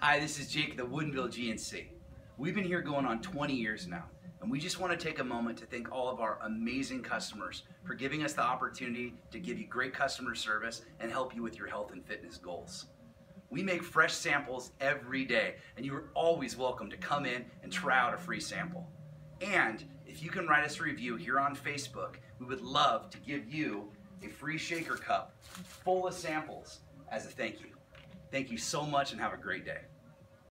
Hi, this is Jake at the Woodinville GNC. We've been here going on 20 years now, and we just want to take a moment to thank all of our amazing customers for giving us the opportunity to give you great customer service and help you with your health and fitness goals. We make fresh samples every day, and you are always welcome to come in and try out a free sample. And if you can write us a review here on Facebook, we would love to give you a free shaker cup full of samples as a thank you. Thank you so much and have a great day.